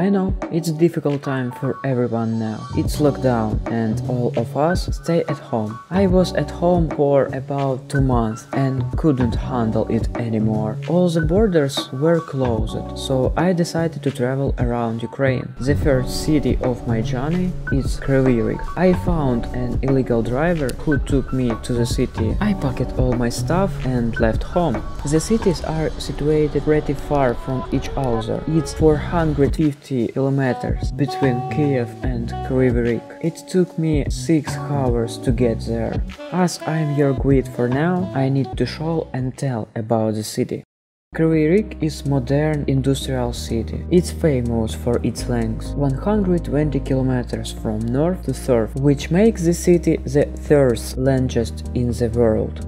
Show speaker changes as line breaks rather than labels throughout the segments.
I know, it's a difficult time for everyone now. It's lockdown and all of us stay at home. I was at home for about two months and couldn't handle it anymore. All the borders were closed, so I decided to travel around Ukraine. The first city of my journey is Kryvyi. I found an illegal driver who took me to the city. I packed all my stuff and left home. The cities are situated pretty far from each other. It's 450 kilometers between Kiev and Kryvyi. It took me 6 hours to get there. As I'm your guide for now, I need to show and tell about the city. Kryvyi is modern industrial city. It's famous for its length, 120 kilometers from north to south, which makes the city the third largest in the world.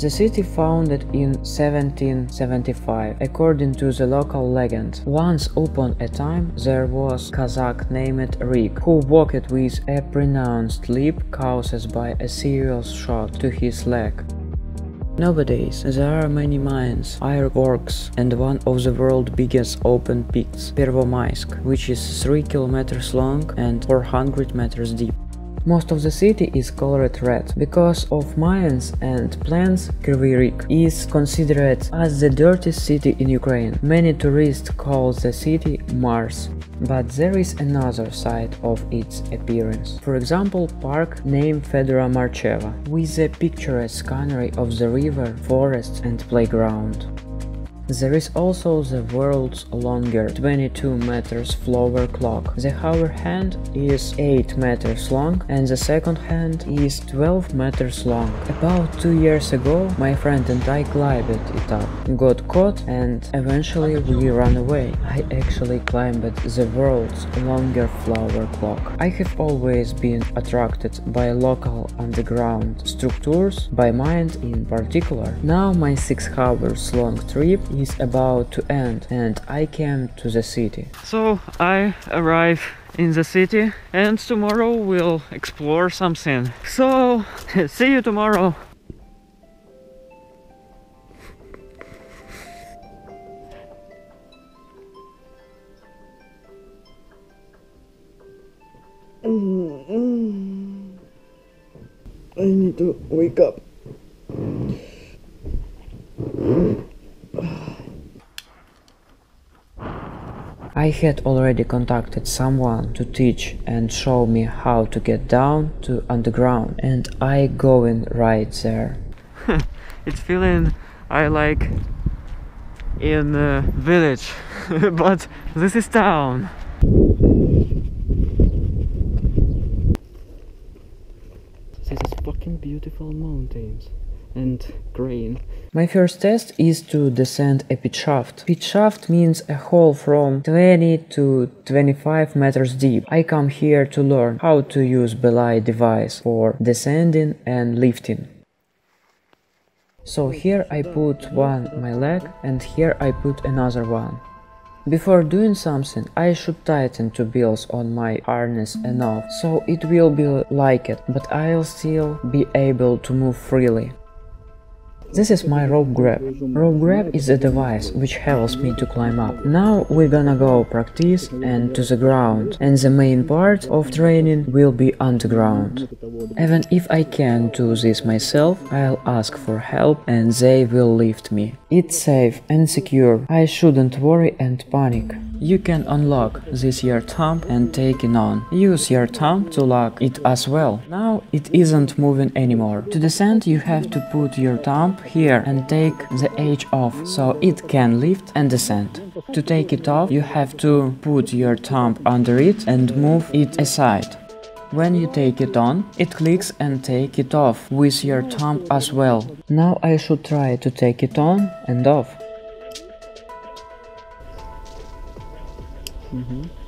The city founded in 1775, according to the local legend. Once upon a time there was a Cossack named Rik, who walked with a pronounced limp caused by a serious shot to his leg. Nowadays, there are many mines, ironworks, and one of the world's biggest open pits, Pervomaisk, which is 3 kilometers long and 400 meters deep. Most of the city is colored red. Because of mines and plants, Kryvyi is considered as the dirtiest city in Ukraine. Many tourists call the city Mars. But there is another side of its appearance. For example, park named Fedora Marcheva, with a picturesque scenery of the river, forests and playground. There is also the world's longer 22 meters flower clock. The hour hand is 8 meters long and the second hand is 12 meters long. About 2 years ago my friend and I climbed it up, got caught and eventually we ran away. I actually climbed the world's longer flower clock. I have always been attracted by local underground structures, by mine in particular. Now my 6 hours long trip is about to end and I came to the city. So I arrive in the city and tomorrow we'll explore something. So see you tomorrow.
I need to wake up.
I had already contacted someone to teach and show me how to get down to underground and I going right there. it's feeling I like in a village, but this is town. This is fucking beautiful mountains and grain. My first test is to descend a pit shaft. Pit shaft means a hole from 20 to 25 meters deep. I come here to learn how to use belay device for descending and lifting. So here I put one my leg and here I put another one. Before doing something, I should tighten two bills on my harness enough, so it will be like it, but I'll still be able to move freely. This is my rope grab. Rope grab is a device which helps me to climb up. Now we're gonna go practice and to the ground, and the main part of training will be underground. Even if I can't do this myself, I'll ask for help and they will lift me. It's safe and secure, I shouldn't worry and panic. You can unlock this your thumb and take it on. Use your thumb to lock it as well. Now it isn't moving anymore. To descend you have to put your thumb here and take the edge off so it can lift and descend. To take it off you have to put your thumb under it and move it aside. When you take it on, it clicks and take it off with your thumb as well. Now I should try to take it on and off. Mm -hmm.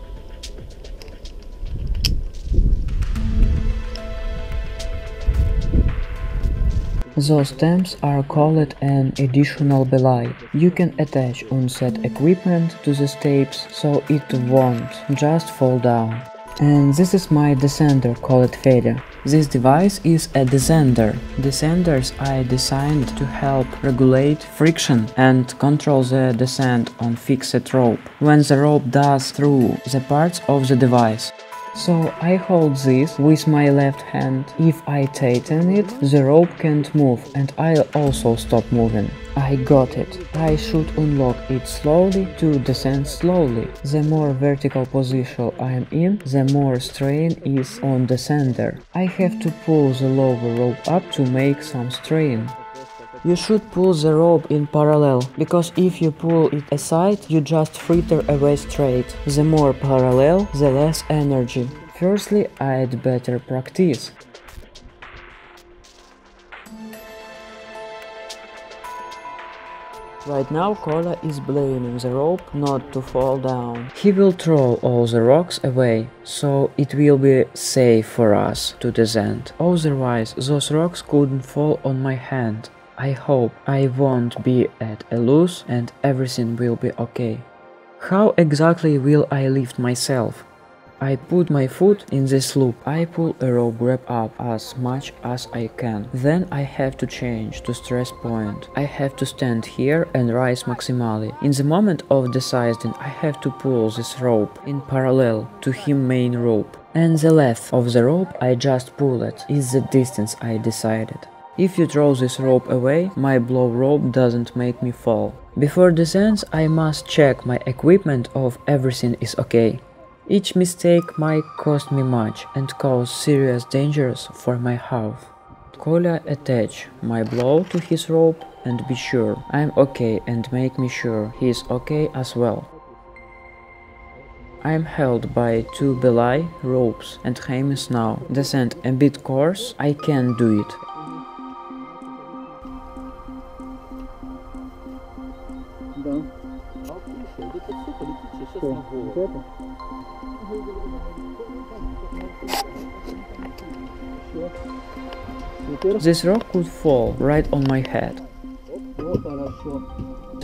Those stamps are called an additional belay. You can attach unset equipment to the steps so it won't just fall down. And this is my descender called Fedor. This device is a descender. Descenders are designed to help regulate friction and control the descent on fixed rope when the rope does through the parts of the device. So I hold this with my left hand. If I tighten it, the rope can't move and I'll also stop moving. I got it. I should unlock it slowly to descend slowly. The more vertical position I am in, the more strain is on descender. I have to pull the lower rope up to make some strain. You should pull the rope in parallel, because if you pull it aside, you just fritter away straight. The more parallel, the less energy. Firstly, I'd better practice. Right now Kolya is blaming the rope not to fall down. He will throw all the rocks away, so it will be safe for us to descend. Otherwise, those rocks couldn't fall on my hand. I hope I won't be at a loss and everything will be okay. How exactly will I lift myself? I put my foot in this loop. I pull a rope grab up as much as I can. Then I have to change to stress point. I have to stand here and rise maximally. In the moment of deciding, I have to pull this rope in parallel to him main rope. And the length of the rope I just pull it is the distance I decided. If you throw this rope away, my blow rope doesn't make me fall. Before descents, I must check my equipment of everything is okay. Each mistake might cost me much and cause serious dangers for my health. Kolya attach my blow to his rope and be sure I'm okay and make me sure he is okay as well. I am held by two belay ropes and harness now. Descent a bit coarse, I can do it. this rock could fall right on my head.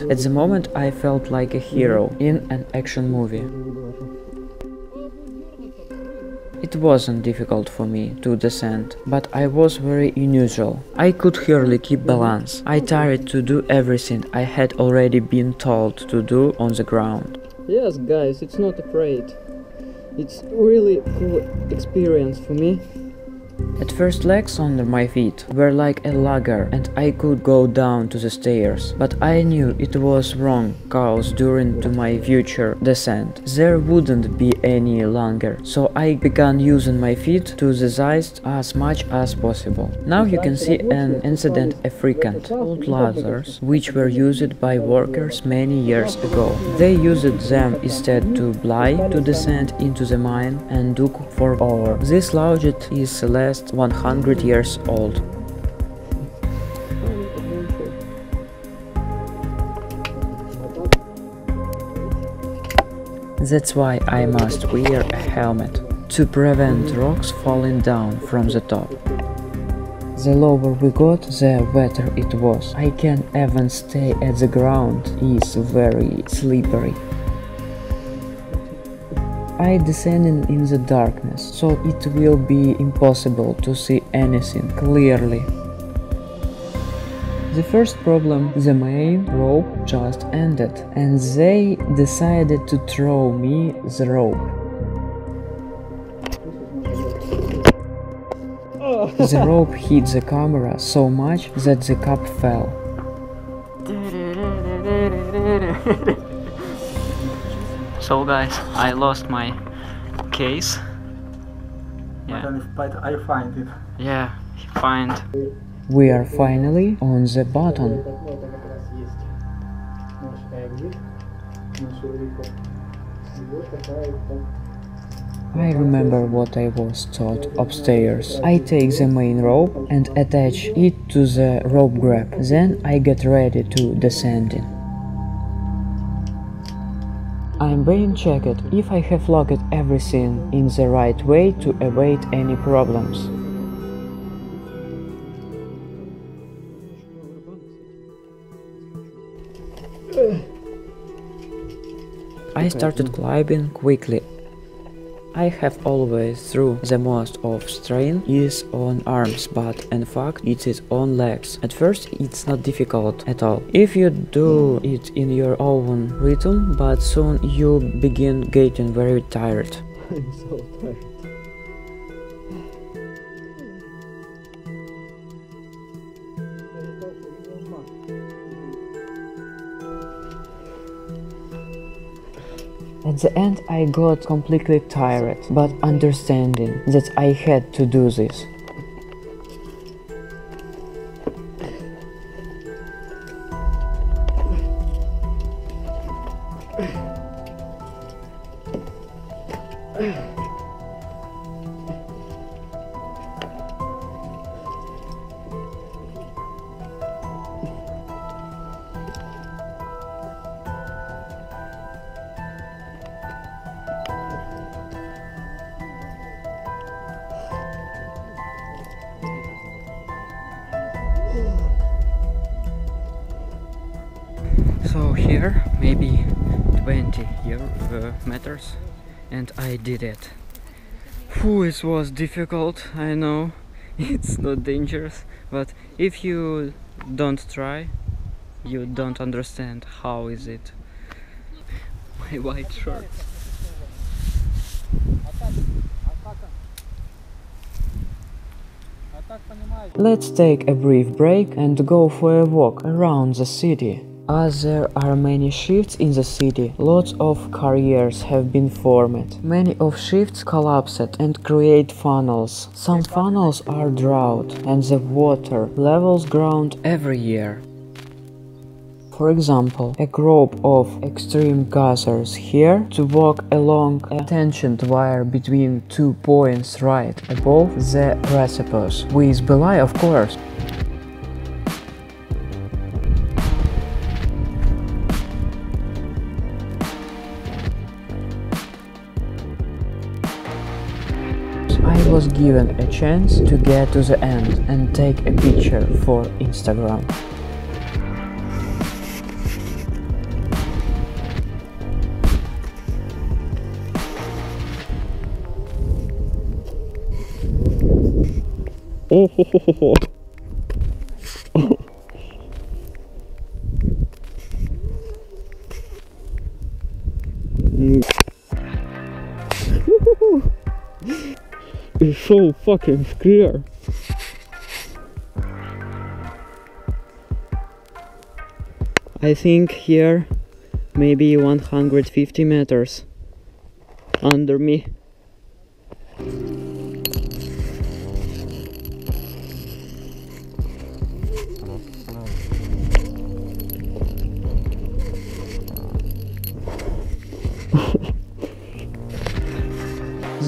At the moment I felt like a hero in an action movie. It wasn't difficult for me to descend, but I was very unusual. I could hardly keep balance. I tried to do everything I had already been told to do on the ground.
Yes, guys, it's not afraid. It's really cool experience for me.
At first legs under my feet were like a lugger and I could go down to the stairs, but I knew it was wrong cause during to my future descent there wouldn't be any longer, so I began using my feet to the side as much as possible. Now you can see an incident a frequent old ladders which were used by workers many years ago. They used them instead to blind to descend into the mine and look for ore. This lodge is last 100 years old. That's why I must wear a helmet to prevent rocks falling down from the top. The lower we got, the better it was. I can't even stay at the ground, it's very slippery. I descended in the darkness, so it will be impossible to see anything clearly. The first problem, the main rope just ended, and they decided to throw me the rope. The rope hit the camera so much that the cup fell. So guys, I lost my case. Yeah,
But I find it.
yeah, find. We are finally on the bottom. I remember what I was taught upstairs. I take the main rope and attach it to the rope grab. Then I get ready to descending. I'm being checked if I have locked everything in the right way to avoid any problems. I started climbing quickly. I have always through the most of strain is on arms but in fact it is on legs. At first it's not difficult at all. If you do it in your own rhythm but soon you begin getting very tired. At the end I got completely tired, but understanding that I had to do this. 20 year, uh, meters and I did it. Whew, it was difficult, I know. It's not dangerous, but if you don't try, you don't understand how is it. My white shirt. Let's take a brief break and go for a walk around the city. As there are many shifts in the city, lots of careers have been formed. Many of shifts collapsed and create funnels. Some funnels are drought and the water levels ground every year. For example, a group of extreme gathers here to walk along a tangent wire between two points right above the precipice, with Belay of course. Given a chance to get to the end and take a picture for Instagram.
It's so fucking clear. I think here maybe 150 meters under me.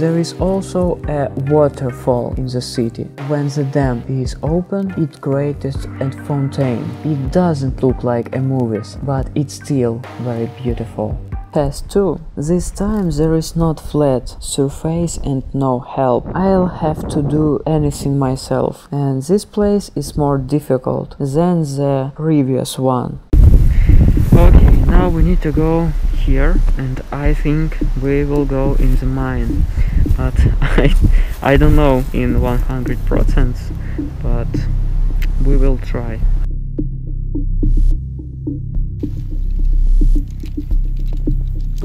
There is also a waterfall in the city. When the dam is open, it creates a fountain. It doesn't look like a movie, but it's still very beautiful. Test 2. This time there is not flat surface and no help. I'll have to do anything myself and this place is more difficult than the previous one.
Okay, now we need to go here and I think we will go in the mine. But I, I don't know in 100% but we will try.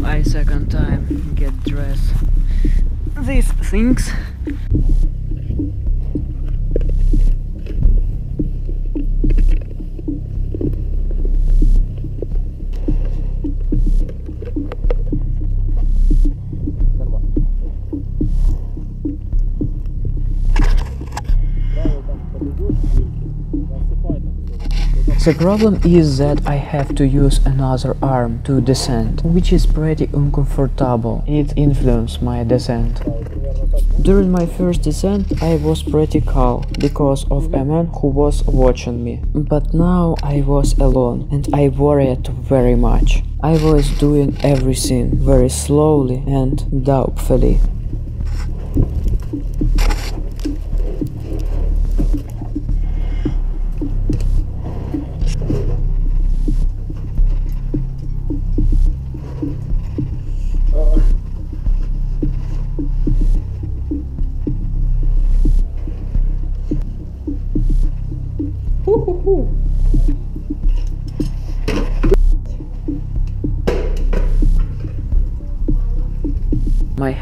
I second time get dressed these things
The problem is that I have to use another arm to descend, which is pretty uncomfortable. It influenced my descent. During my first descent I was pretty calm because of a man who was watching me. But now I was alone and I worried very much. I was doing everything very slowly and doubtfully.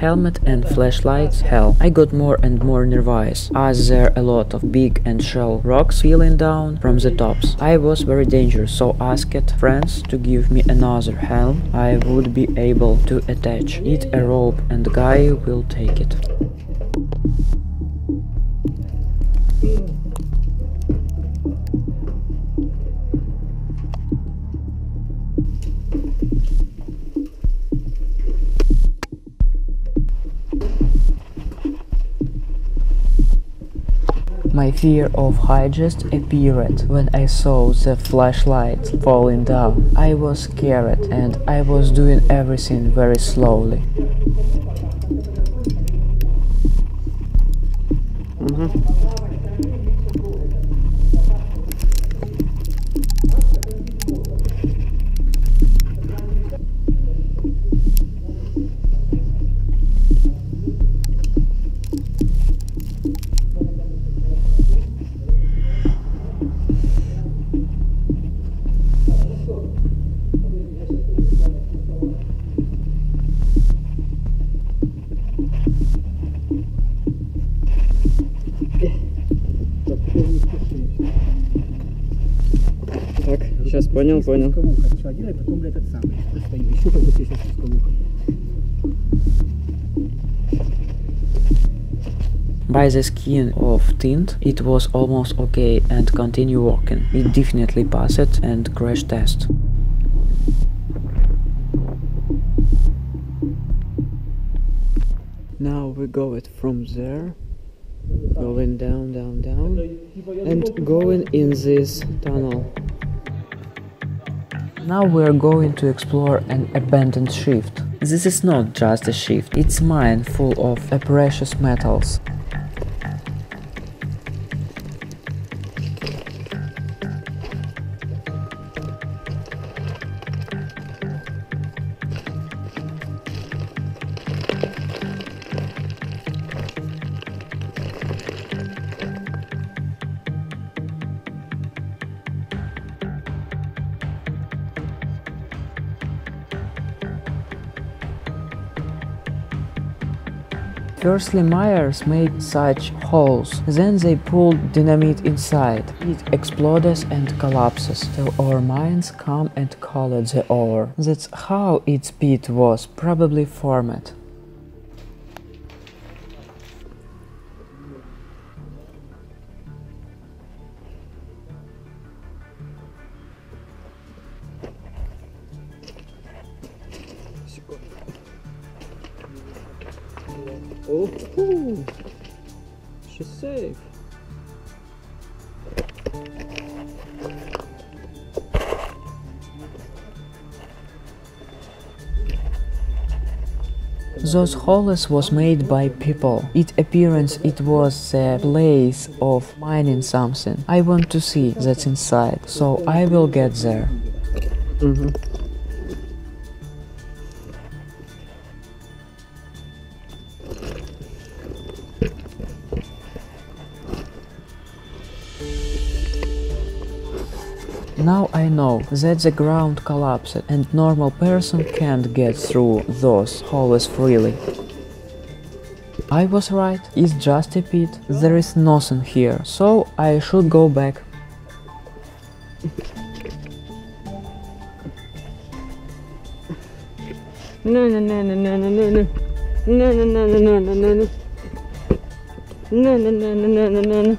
Helmet and flashlights, hell, I got more and more nervous, as there a lot of big and shell rocks falling down from the tops. I was very dangerous, so asked friends to give me another helm I would be able to attach it a rope and guy will take it. Fear of just appeared when I saw the flashlight falling down. I was scared and I was doing everything very slowly.
понял, понял.
Куколуха. Все, один, и потом бля, этот самый. Достаю. Еще как бы сейчас куколуха.
By the skin of tint, it was almost okay and continue walking. It definitely passed and crash test. Now we go it from there, going down, down, down, and going in this tunnel. Now we are going to explore an abandoned shift. This is not just a shift, it's mine full of precious metals. Firstly, Myers made such holes, then they pulled dynamite inside. It explodes and collapses, till our mines come and collect the ore. That's how its pit was probably formed. Those holes was made by people. It appearance it was a place of mining something. I want to see that's inside, so I will get there.
Mm-hmm.
Now I know that the ground collapsed and normal person can't get through those holes freely. I was right, it's just a pit, there is nothing here, so I should go back.
No, no, no, no, no, no, no, no. No, no, no, no, no, no, no, no. No, no, no, no, no,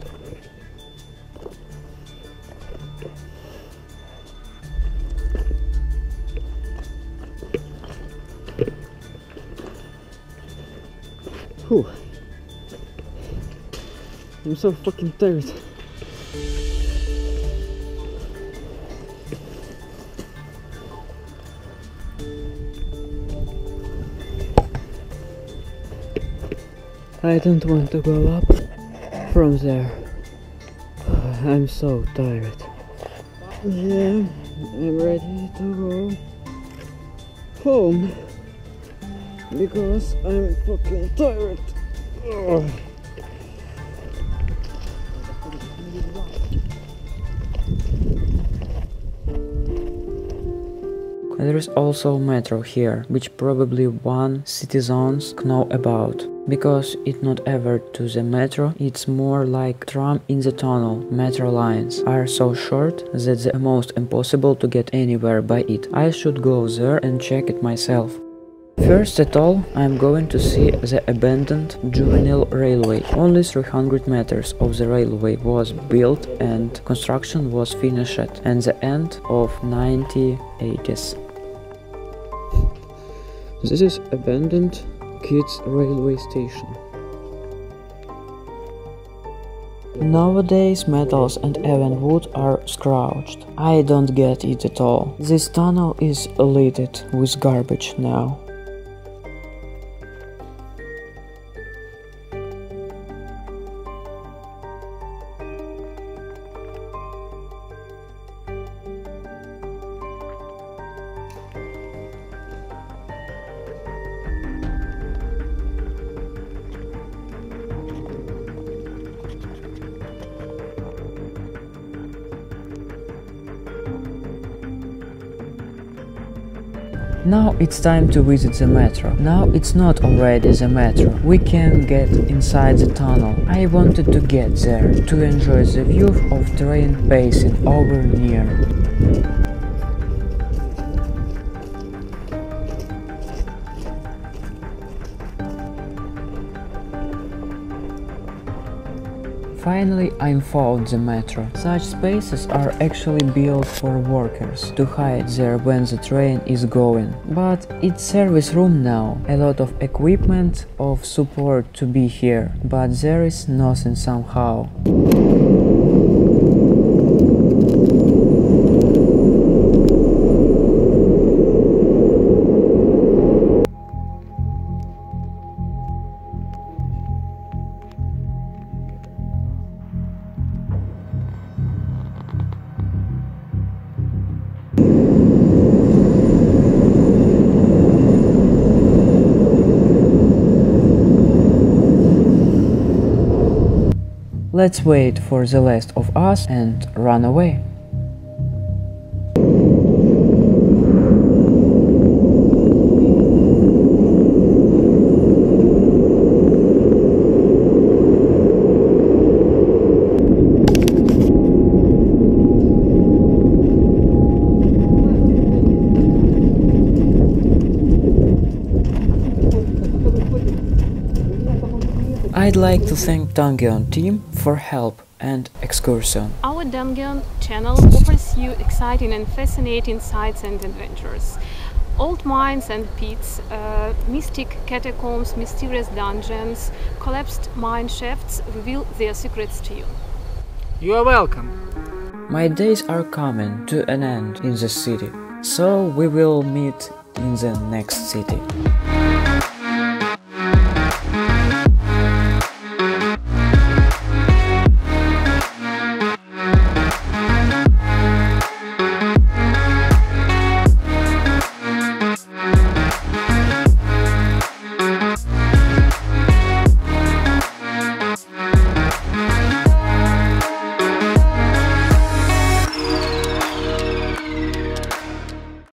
I'm so fucking tired. I don't want to go up from there. I'm so tired. Yeah, I'm ready to go home because I'm fucking tired. Ugh. There is also metro here, which probably one citizens know about. Because it's not ever to the metro, it's more like tram in the tunnel. Metro lines are so short that it's almost impossible to get anywhere by it. I should go there and check it myself. First at all, I'm going to see the abandoned juvenile railway. Only 300 meters of the railway was built and construction was finished at the end of 1980s. This is abandoned kids railway station. Nowadays metals and even wood are scrounged. I don't get it at all. This tunnel is littered with garbage now. It's time to visit the metro. Now it's not already the metro. We can get inside the tunnel. I wanted to get there to enjoy the view of train passing over near. Finally, I found the metro. Such spaces are actually built for workers to hide there when the train is going. But it's service room now. A lot of equipment of support to be here, but there is nothing somehow. Let's wait for the last of us and run away. I'd like to thank Dungeon team for help and excursion.
Our Dungeon channel offers you exciting and fascinating sights and adventures. Old mines and pits, uh, mystic catacombs, mysterious dungeons, collapsed mine shafts reveal their secrets to you.
You are welcome.
My days are coming to an end in the city, so we will meet in the next city.